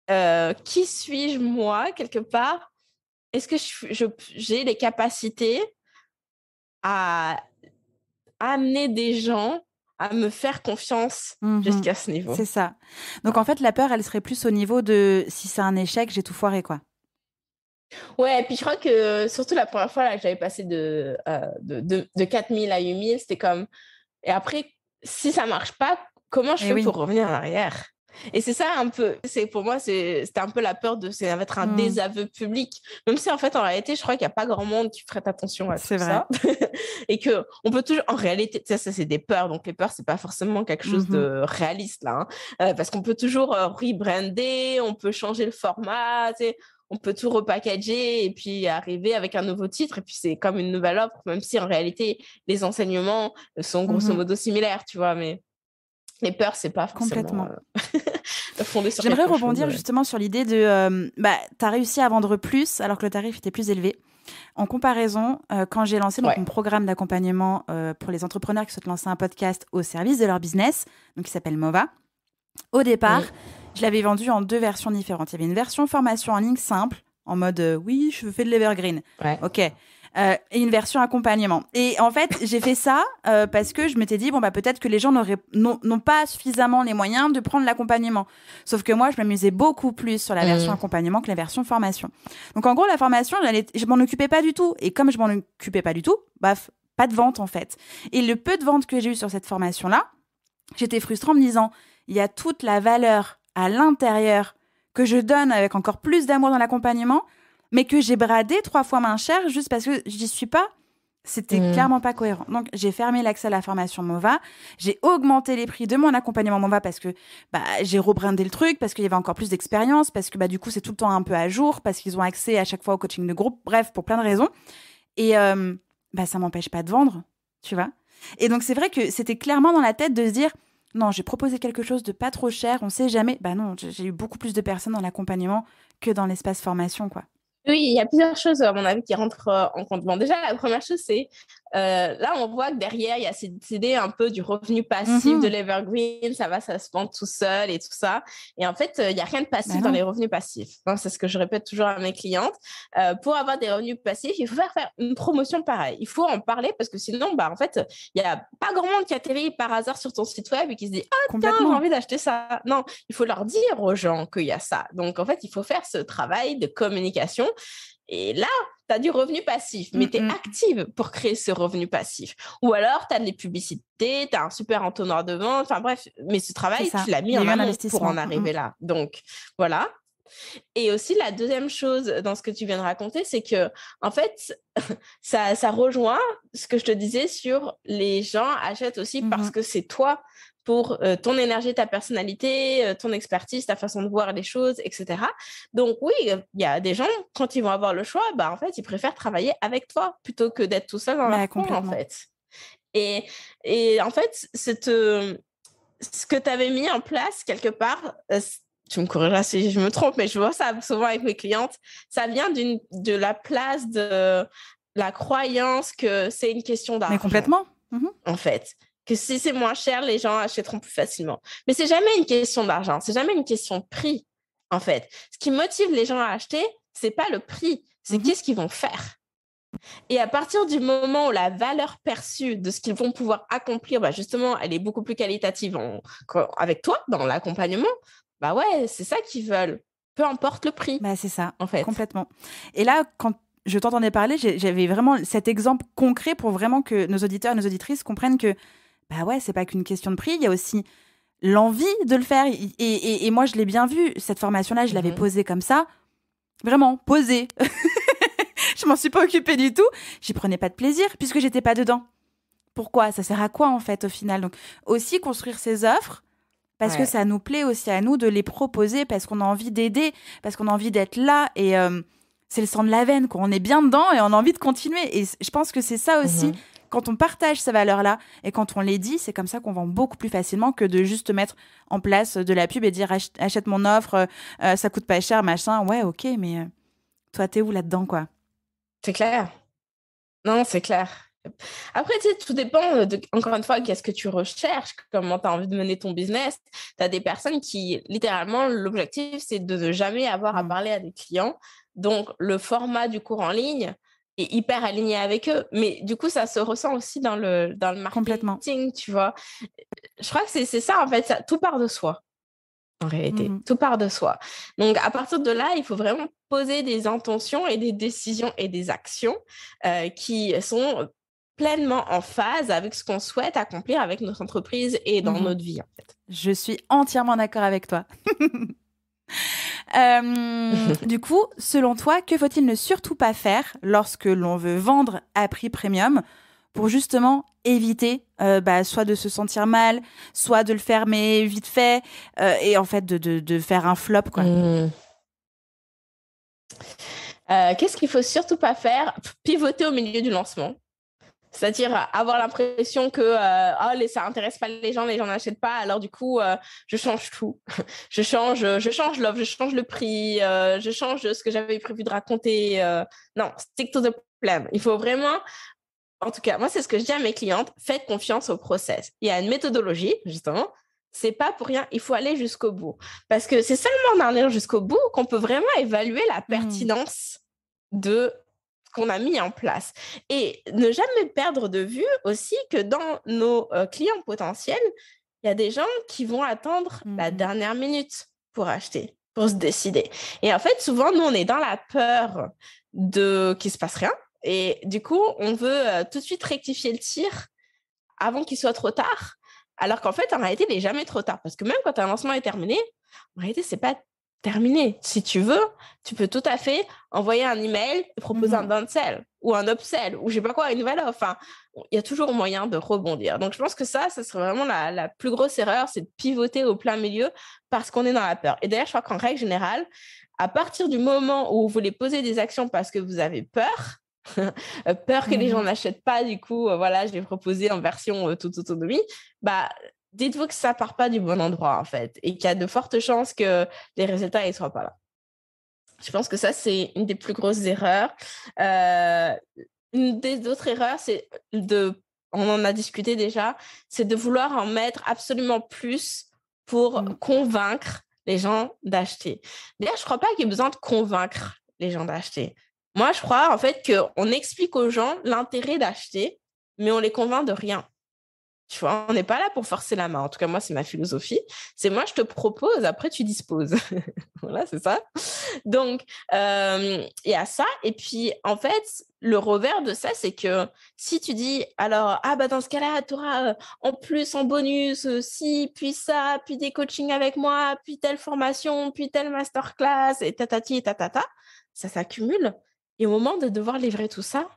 C: euh, qui suis-je moi, quelque part? Est-ce que j'ai les capacités à amener des gens à me faire confiance mmh jusqu'à ce niveau?
B: C'est ça. Donc en fait, la peur, elle serait plus au niveau de si c'est un échec, j'ai tout foiré, quoi.
C: Ouais, et puis je crois que surtout la première fois là, que j'avais passé de, euh, de, de, de 4000 à 8000, c'était comme. Et après, si ça marche pas, comment je eh fais pour revenir en arrière? Et c'est ça un peu, c'est pour moi, c'était un peu la peur de ça va être un mmh. désaveu public. Même si en fait, en réalité, je crois qu'il n'y a pas grand monde qui prête attention à tout ça. (laughs) et que on peut toujours, en réalité, ça, ça c'est des peurs. Donc les peurs, c'est pas forcément quelque chose mmh de réaliste là, hein. euh, parce qu'on peut toujours euh, rebrander, on peut changer le format, on peut tout repackager et puis arriver avec un nouveau titre. Et puis, c'est comme une nouvelle offre, même si en réalité, les enseignements sont grosso mmh modo similaires, tu vois. Mais les peurs, c'est pas forcément Complètement.
B: Euh, (laughs) J'aimerais rebondir justement sur l'idée de euh, bah, tu as réussi à vendre plus alors que le tarif était plus élevé. En comparaison, euh, quand j'ai lancé mon programme d'accompagnement pour les entrepreneurs qui souhaitent lancer un podcast au service de leur business, donc qui s'appelle Mova, au départ, je l'avais vendu en deux versions différentes. Il y avait une version formation en ligne simple, en mode euh, oui, je fais de l'evergreen. Ok. Euh, et une version accompagnement. Et en fait, j'ai fait ça euh, parce que je m'étais dit, bon, bah, peut-être que les gens n'ont pas suffisamment les moyens de prendre l'accompagnement. Sauf que moi, je m'amusais beaucoup plus sur la version mmh. accompagnement que la version formation. Donc, en gros, la formation, je m'en occupais pas du tout. Et comme je m'en occupais pas du tout, baf, pas de vente, en fait. Et le peu de vente que j'ai eu sur cette formation-là, j'étais frustrée en me disant, il y a toute la valeur à l'intérieur que je donne avec encore plus d'amour dans l'accompagnement, mais que j'ai bradé trois fois moins cher juste parce que j'y suis pas. C'était mmh. clairement pas cohérent. Donc, j'ai fermé l'accès à la formation MOVA. J'ai augmenté les prix de mon accompagnement MOVA parce que bah, j'ai rebrandé le truc, parce qu'il y avait encore plus d'expérience, parce que bah, du coup, c'est tout le temps un peu à jour, parce qu'ils ont accès à chaque fois au coaching de groupe. Bref, pour plein de raisons. Et euh, bah, ça m'empêche pas de vendre, tu vois. Et donc, c'est vrai que c'était clairement dans la tête de se dire non, j'ai proposé quelque chose de pas trop cher, on sait jamais. Bah non, j'ai eu beaucoup plus de personnes dans l'accompagnement que dans l'espace formation, quoi.
C: Oui, il y a plusieurs choses, à mon avis, qui rentrent euh, en compte. Bon, déjà, la première chose, c'est euh, là, on voit que derrière, il y a cette idée un peu du revenu passif de mhm. l'Evergreen, ça va, ça se vend tout seul et tout ça. Et en fait, euh, il n'y a rien de passif bah dans les revenus passifs. C'est ce que je répète toujours à mes clientes. pour avoir des revenus passifs, il faut faire, faire une promotion pareille. Il faut en parler parce que sinon, bah, en fait, il n'y a pas grand monde qui atterrit par hasard sur ton site web et qui se dit Ah, tiens, j'ai envie d'acheter ça. Non, il faut leur dire aux gens qu'il y a ça. Donc, en fait, il faut faire ce travail de communication et là, tu as du revenu passif, mais tu es active pour créer ce revenu passif. Ou alors, tu as des publicités, tu as un super entonnoir de vente, enfin bref, mais ce travail, tu l'as mis en amont pour en arriver là. Donc, voilà. Et aussi, la deuxième chose dans ce que tu viens de raconter, c'est que, en fait, (laughs) ça, ça rejoint ce que je te disais sur les gens achètent aussi parce que c'est toi pour euh, ton énergie, ta personnalité, euh, ton expertise, ta façon de voir les choses, etc. Donc oui, il y a des gens, quand ils vont avoir le choix, bah, en fait, ils préfèrent travailler avec toi plutôt que d'être tout seul dans la coin, en fait. Et, et en fait, cette, euh, ce que tu avais mis en place quelque part, tu me corrigeras si je me trompe, mais je vois ça souvent avec mes clientes, ça vient de la place de la croyance que c'est une question d'argent.
B: Mais complètement.
C: Mmh en fait que si c'est moins cher, les gens achèteront plus facilement. Mais c'est jamais une question d'argent, c'est jamais une question de prix, en fait. Ce qui motive les gens à acheter, c'est pas le prix, c'est mmh qu'est-ce qu'ils vont faire. Et à partir du moment où la valeur perçue de ce qu'ils vont pouvoir accomplir, bah justement, elle est beaucoup plus qualitative avec toi dans l'accompagnement, bah ouais, c'est ça qu'ils veulent, peu importe le prix.
B: Bah c'est ça, en fait. Complètement. Et là, quand je t'entendais parler, j'avais vraiment cet exemple concret pour vraiment que nos auditeurs et nos auditrices comprennent que bah ouais, c'est pas qu'une question de prix, il y a aussi l'envie de le faire. Et, moi, je l'ai bien vu, cette formation-là, je l'avais mhm. posée comme ça. Vraiment, posée. (laughs) je m'en suis pas occupée du tout. J'y prenais pas de plaisir puisque j'étais pas dedans. Pourquoi? Ça sert à quoi en fait au final? Donc aussi construire ces offres parce que ça nous plaît aussi à nous de les proposer parce qu'on a envie d'aider, parce qu'on a envie d'être là et euh, c'est le sang de la veine quoi. On est bien dedans et on a envie de continuer et je pense que c'est ça aussi mhm quand on partage ces valeurs-là et quand on les dit, c'est comme ça qu'on vend beaucoup plus facilement que de juste mettre en place de la pub et dire achète mon offre, euh, euh, ça coûte pas cher, machin. Ouais, ok, mais euh, toi, t'es où là-dedans, quoi?
C: C'est clair. Non, c'est clair. Après, tu sais, tout dépend, de, encore une fois, qu'est-ce que tu recherches, comment tu as envie de mener ton business. Tu as des personnes qui, littéralement, l'objectif, c'est de ne jamais avoir à mmh. parler à des clients. Donc, le format du cours en ligne, hyper aligné avec eux. Mais du coup, ça se ressent aussi dans le, dans le marketing, tu vois. Je crois que c'est ça, en fait, ça, tout part de soi, en réalité. Mmh tout part de soi. Donc, à partir de là, il faut vraiment poser des intentions et des décisions et des actions euh, qui sont pleinement en phase avec ce qu'on souhaite accomplir avec notre entreprise et dans mmh notre vie, en fait.
B: Je suis entièrement d'accord avec toi. (laughs) Euh, du coup, selon toi, que faut-il ne surtout pas faire lorsque l'on veut vendre à prix premium pour justement éviter euh, bah, soit de se sentir mal, soit de le fermer vite fait euh, et en fait de, faire un flop quoi? Mmh.
C: Qu'est-ce qu'il faut surtout pas faire? Pivoter au milieu du lancement. C'est-à-dire avoir l'impression que euh, oh, ça intéresse pas les gens, les gens n'achètent pas, alors du coup, euh, je change tout. (laughs) je change, je change l'offre, je change le prix, euh, je change ce que j'avais prévu de raconter. Euh. non, stick to the plan. Il faut vraiment, en tout cas, moi, c'est ce que je dis à mes clientes, faites confiance au process. Il y a une méthodologie, justement. C'est pas pour rien, il faut aller jusqu'au bout. Parce que c'est seulement en allant jusqu'au bout qu'on peut vraiment évaluer la mmh. pertinence de qu'on a mis en place. Et ne jamais perdre de vue aussi que dans nos euh, clients potentiels, il y a des gens qui vont attendre la mmh dernière minute pour acheter, pour se décider. Et en fait, souvent, nous, on est dans la peur de qu'il se passe rien. Et du coup, on veut euh, tout de suite rectifier le tir avant qu'il soit trop tard. Alors qu'en fait, en réalité, il n'est jamais trop tard. Parce que même quand un lancement est terminé, en réalité, c'est pas terminé. Si tu veux, tu peux tout à fait envoyer un email et proposer un mhm. downsell ou un upsell ou je sais pas quoi, une nouvelle offre. Enfin, il y a toujours moyen de rebondir. Donc, je pense que ça, ce serait vraiment la, la plus grosse erreur, c'est de pivoter au plein milieu parce qu'on est dans la peur. Et d'ailleurs, je crois qu'en règle générale, à partir du moment où vous voulez poser des actions parce que vous avez peur, (laughs) peur que les gens mhm. n'achètent pas, du coup, euh, voilà, je vais proposer en version euh, toute autonomie, bah, dites-vous que ça part pas du bon endroit, en fait, et qu'il y a de fortes chances que les résultats ne soient pas là. Je pense que ça, c'est une des plus grosses erreurs. Euh, une des autres erreurs, c'est de, on en a discuté déjà, c'est de vouloir en mettre absolument plus pour mmh. convaincre les gens d'acheter. D'ailleurs, je ne crois pas qu'il y ait besoin de convaincre les gens d'acheter. Moi, je crois en fait qu'on explique aux gens l'intérêt d'acheter, mais on les convainc de rien. Tu vois, on n'est pas là pour forcer la main. En tout cas, moi, c'est ma philosophie. C'est moi, je te propose, après, tu disposes. (laughs) voilà, c'est ça. Donc, il y a ça. Et puis, en fait, le revers de ça, c'est que si tu dis, alors, ah, bah, dans ce cas-là, tu auras euh, en plus, en bonus, euh, ci, puis ça, puis des coachings avec moi, puis telle formation, puis telle masterclass, et tatati et tatata, ça s'accumule. Et au moment de devoir livrer tout ça,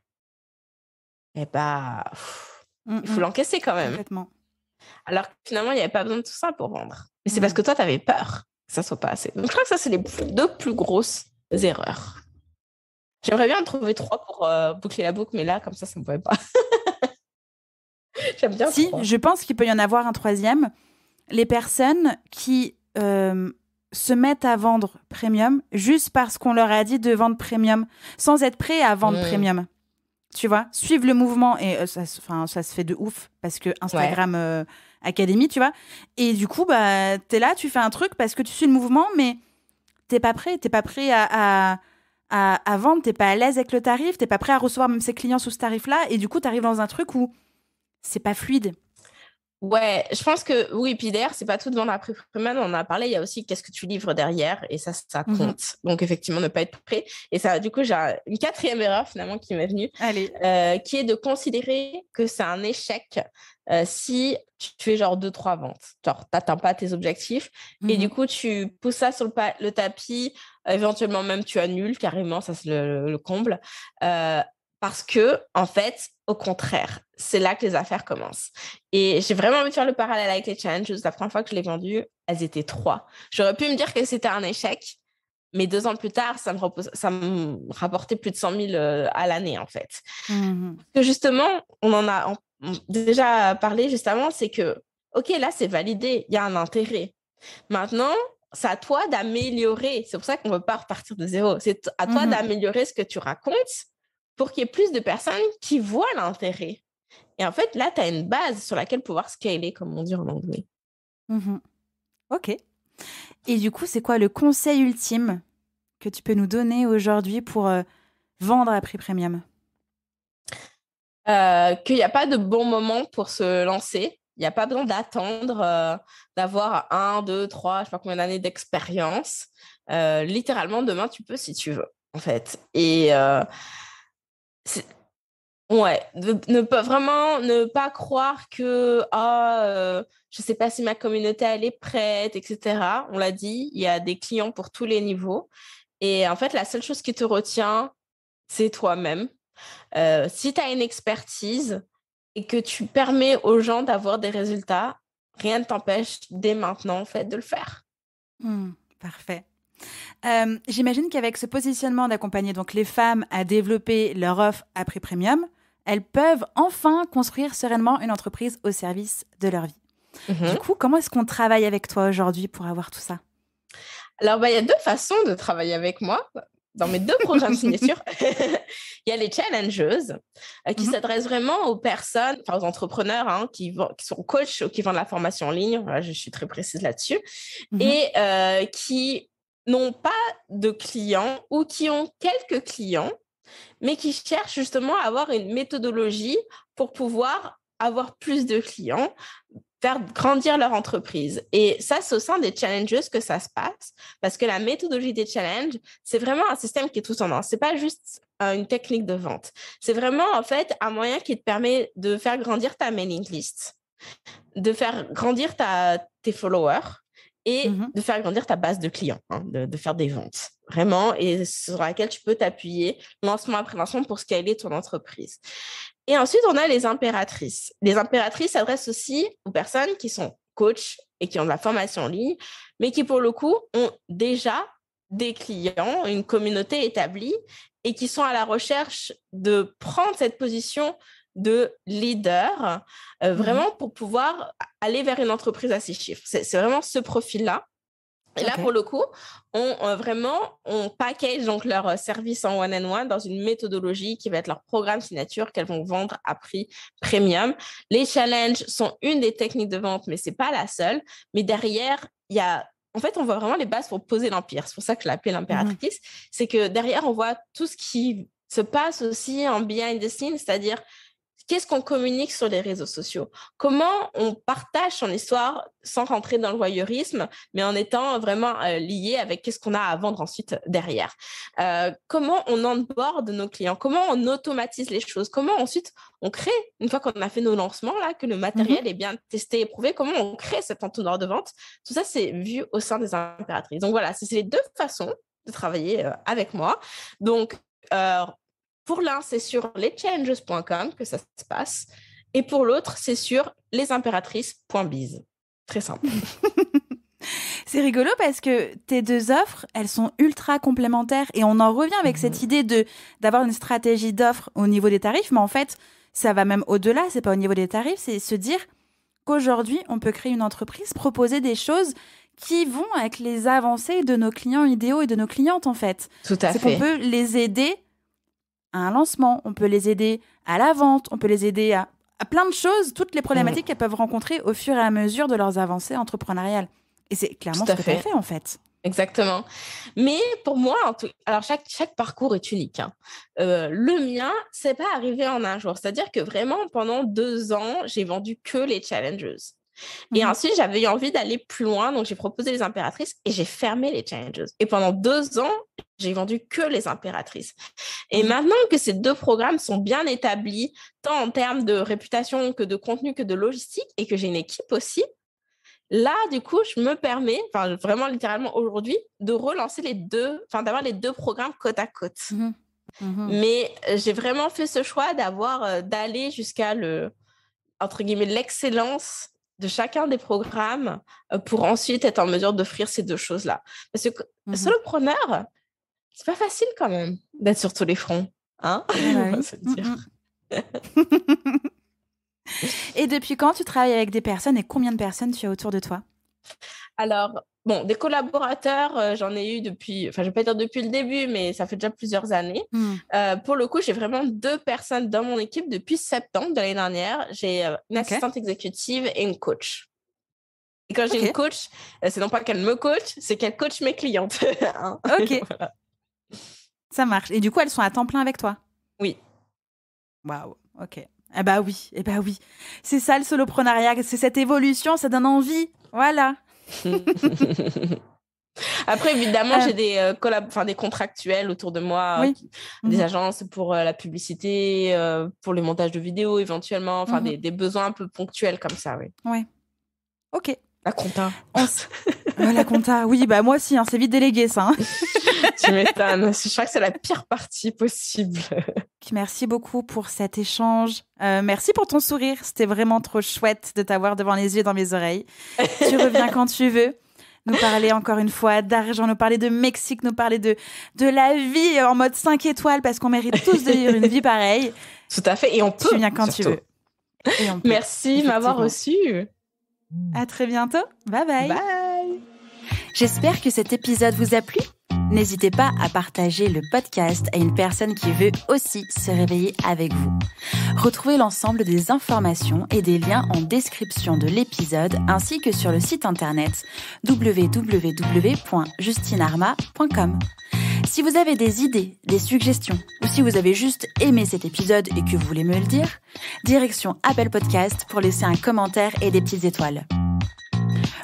C: eh bah, Mmh, il faut mmh. l'encaisser quand même. Alors finalement, il n'y avait pas besoin de tout ça pour vendre. Mais c'est parce que toi, tu avais peur que ça soit pas assez. Donc je crois que ça, c'est les deux plus grosses erreurs. J'aimerais bien en trouver trois pour euh, boucler la boucle, mais là, comme ça, ça ne pouvait pas. (laughs)
B: J'aime bien. Si, je pense qu'il peut y en avoir un troisième. Les personnes qui euh, se mettent à vendre premium juste parce qu'on leur a dit de vendre premium, sans être prêt à vendre mmh. premium tu vois, suivre le mouvement et euh, ça, ça se fait de ouf parce que Instagram euh, Académie, tu vois. Et du coup, bah, t'es là, tu fais un truc parce que tu suis le mouvement, mais t'es pas prêt, t'es pas prêt à, à, à, vendre, t'es pas à l'aise avec le tarif, t'es pas prêt à recevoir même ses clients sous ce tarif-là, et du coup, t'arrives dans un truc où c'est pas fluide.
C: Ouais, je pense que oui. Puis d'ailleurs, c'est pas tout devant la pré-premium. On en a parlé. Il y a aussi qu'est-ce que tu livres derrière, et ça, ça mmh compte. Donc effectivement, ne pas être prêt. Et ça, du coup, j'ai une quatrième erreur finalement qui m'est venue, euh, qui est de considérer que c'est un échec euh, si tu fais genre deux trois ventes. Genre, t'atteins pas tes objectifs, et du mmh coup, tu pousses ça sur le, tapis. éventuellement, même tu annules carrément. Ça, c'est le, comble. Euh, parce que, en fait, au contraire, c'est là que les affaires commencent. Et j'ai vraiment envie de faire le parallèle avec les challenges. La première fois que je l'ai vendu, elles étaient trois. J'aurais pu me dire que c'était un échec, mais deux ans plus tard, ça me, ça me rapportait plus de 100 000 euh, à l'année, en fait. Mmh que justement, on en a déjà parlé juste avant, c'est que, OK, là, c'est validé, il y a un intérêt. Maintenant, c'est à toi d'améliorer. C'est pour ça qu'on ne veut pas repartir de zéro. C'est à toi mmh d'améliorer ce que tu racontes pour qu'il y ait plus de personnes qui voient l'intérêt. Et en fait, là, tu as une base sur laquelle pouvoir scaler, comme on dit en anglais.
B: Mmh ok. Et du coup, c'est quoi le conseil ultime que tu peux nous donner aujourd'hui pour euh, vendre à prix premium?
C: Euh, Qu'il n'y a pas de bon moment pour se lancer. Il n'y a pas besoin d'attendre euh, d'avoir un, deux, trois, je ne sais pas combien d'années d'expérience. littéralement, demain, tu peux si tu veux, en fait. Et Ouais, ne pas vraiment ne pas croire que ah euh, je sais pas si ma communauté elle est prête, etc. On l'a dit, il y a des clients pour tous les niveaux et en fait la seule chose qui te retient c'est toi-même. Euh, si tu as une expertise et que tu permets aux gens d'avoir des résultats, rien ne t'empêche dès maintenant en fait de le faire.
B: Mmh, parfait. Euh, j'imagine qu'avec ce positionnement d'accompagner donc les femmes à développer leur offre à prix premium, elles peuvent enfin construire sereinement une entreprise au service de leur vie. Mhm. Du coup, comment est-ce qu'on travaille avec toi aujourd'hui pour avoir tout ça?
C: Alors, bah, il y a deux façons de travailler avec moi. Dans mes deux programmes signature, (laughs) il y a les challengeuses euh, qui mhm. s'adressent vraiment aux personnes, enfin aux entrepreneurs hein, qui, qui, sont coachs ou qui vendent la formation en ligne. je suis très précise là-dessus. Mhm. Et euh, qui n'ont pas de clients ou qui ont quelques clients, mais qui cherchent justement à avoir une méthodologie pour pouvoir avoir plus de clients, faire grandir leur entreprise. Et ça, c'est au sein des challenges que ça se passe, parce que la méthodologie des challenges, c'est vraiment un système qui est tout en un. C'est pas juste euh, une technique de vente. C'est vraiment, en fait, un moyen qui te permet de faire grandir ta mailing list, de faire grandir ta, tes followers, et
B: Mhm.
C: de faire grandir ta base de clients, hein, de, de faire des ventes, vraiment, et sur laquelle tu peux t'appuyer lancement après lancement pour scaler ton entreprise. Et ensuite, on a les impératrices. Les impératrices s'adressent aussi aux personnes qui sont coachs et qui ont de la formation en ligne, mais qui, pour le coup, ont déjà des clients, une communauté établie et qui sont à la recherche de prendre cette position de leader, euh,
B: Mhm.
C: vraiment pour pouvoir aller vers une entreprise à six chiffres. C'est vraiment ce profil-là. Et là, pour le coup, on euh, vraiment, on package donc leur euh, service en one-on-one dans une méthodologie qui va être leur programme signature qu'elles vont vendre à prix premium. Les challenges sont une des techniques de vente, mais c'est pas la seule. Mais derrière, il y a en fait, on voit vraiment les bases pour poser l'empire. C'est pour ça que je l'ai appelée l'impératrice. C'est que derrière, on voit tout ce qui se passe aussi en behind the scenes, c'est-à-dire qu'est-ce qu'on communique sur les réseaux sociaux, comment on partage son histoire sans rentrer dans le voyeurisme, mais en étant vraiment euh, lié avec qu'est-ce qu'on a à vendre ensuite derrière? Euh, comment on onboard nos clients, comment on automatise les choses, comment ensuite on crée, une fois qu'on a fait nos lancements, là, que le matériel est bien testé et prouvé, comment on crée cet entonnoir de vente? Tout ça, c'est vu au sein des impératrices. Donc voilà, c'est c'est les deux façons de travailler euh, avec moi. Donc, euh, pour l'un, c'est sur leschanges.com que ça se passe. Et pour l'autre, c'est sur lesimpératrices.biz. Très simple. (laughs)
B: C'est rigolo parce que tes deux offres, elles sont ultra complémentaires et on en revient avec cette idée de d'avoir une stratégie d'offre au niveau des tarifs, mais en fait, ça va même au-delà, c'est pas au niveau des tarifs, c'est se dire qu'aujourd'hui, on peut créer une entreprise, proposer des choses qui vont avec les avancées de nos clients idéaux et de nos clientes en fait.
C: Tout à
B: C'est
C: fait.
B: qu'on peut les aider à un lancement, on peut les aider à la vente, on peut les aider à, à plein de choses, toutes les problématiques qu'elles peuvent rencontrer au fur et à mesure de leurs avancées entrepreneuriales. Et c'est clairement ce que
C: fait.
B: fait en fait.
C: Exactement. Mais pour moi, en tout- alors chaque, chaque parcours est unique. hein. Euh, le mien, c'est pas arrivé en un jour. C'est-à-dire que vraiment, pendant deux ans, j'ai vendu que les challenges. Et
B: Mhm.
C: ensuite, j'avais eu envie d'aller plus loin, donc j'ai proposé les impératrices et j'ai fermé les challenges. Et pendant deux ans, j'ai vendu que les impératrices. Et
B: Mhm.
C: maintenant que ces deux programmes sont bien établis, tant en termes de réputation que de contenu que de logistique, et que j'ai une équipe aussi, là, du coup, je me permets, enfin vraiment littéralement aujourd'hui, de relancer les deux, enfin d'avoir les deux programmes côte à côte.
B: Mhm. Mhm.
C: Mais euh, j'ai vraiment fait ce choix d'avoir, euh, d'aller jusqu'à le, entre guillemets, l'excellence de chacun des programmes euh, pour ensuite être en mesure d'offrir ces deux choses-là. Parce que
B: Mhm.
C: solopreneur, c'est pas facile quand même d'être sur tous les fronts. Hein? (laughs) On va
B: oui.
C: se le dire. (laughs)
B: Et depuis quand tu travailles avec des personnes et combien de personnes tu as autour de toi?
C: Alors, bon, des collaborateurs, euh, j'en ai eu depuis, enfin, je vais pas dire depuis le début, mais ça fait déjà plusieurs années.
B: Mhm.
C: Euh, pour le coup, j'ai vraiment deux personnes dans mon équipe depuis septembre de l'année dernière. J'ai euh, une assistante exécutive et une coach. Et quand j'ai une coach, c'est non pas qu'elle me coach, c'est qu'elle coach mes clientes. (laughs) Hein.
B: Ok. (laughs)
C: Voilà.
B: Ça marche. Et du coup, elles sont à temps plein avec toi?
C: Oui.
B: Waouh, ok. Eh bah oui, eh bah oui. C'est ça le soloprenariat, c'est cette évolution, ça donne envie. Voilà. (laughs)
C: Après, évidemment,
B: Euh.
C: j'ai des, euh, collab- enfin, des contractuels autour de moi,
B: Oui.
C: qui- des
B: Mhm.
C: agences pour euh, la publicité, euh, pour le montage de vidéos éventuellement, enfin
B: Mhm.
C: des, des besoins un peu ponctuels comme ça, oui.
B: Ok.
C: La compta.
B: On s- (laughs) Ouais, la compta, oui, bah moi aussi, hein, c'est vite délégué ça. hein. (laughs)
C: tu m'étonnes. Je crois que c'est la pire partie possible.
B: Merci beaucoup pour cet échange. Euh, merci pour ton sourire, c'était vraiment trop chouette de t'avoir devant les yeux dans mes oreilles. (laughs) tu reviens quand tu veux. Nous parler encore une fois d'argent, nous parler de Mexique, nous parler de, de la vie en mode 5 étoiles parce qu'on mérite tous de vivre une vie pareille.
C: Tout à fait. Et on peut.
B: Tu viens quand tu veux. Et on peut.
C: Merci de m'avoir reçu.
B: À très bientôt. Bye bye.
C: Bye.
B: J'espère que cet épisode vous a plu. N'hésitez pas à partager le podcast à une personne qui veut aussi se réveiller avec vous. Retrouvez l'ensemble des informations et des liens en description de l'épisode ainsi que sur le site internet www.justinarma.com. Si vous avez des idées, des suggestions ou si vous avez juste aimé cet épisode et que vous voulez me le dire, direction Apple Podcast pour laisser un commentaire et des petites étoiles.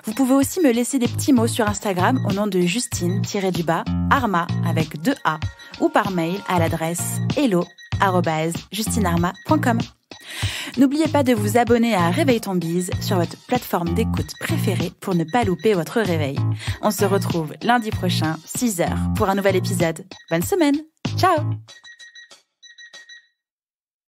B: Vous pouvez aussi me laisser des petits mots sur Instagram au nom de Justine-du-bas Arma avec deux A ou par mail à l'adresse hello@justinarma.com. N'oubliez pas de vous abonner à Réveil ton bise sur votre plateforme d'écoute préférée pour ne pas louper votre réveil. On se retrouve lundi prochain, 6h, pour un nouvel épisode. Bonne semaine. Ciao